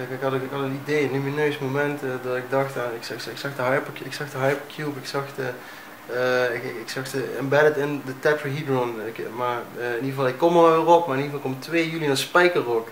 Kijk, ik had, ik een idee, een lumineus moment eh, dat ik dacht aan, ik zag, ik zag de ik zag de Hypercube, ik zag de, eh, ik, ik, zag de embedded in de tetrahedron, ik, maar uh, in ieder geval, ik kom er weer op, maar in ieder geval komt 2 juli naar Spijkerrock.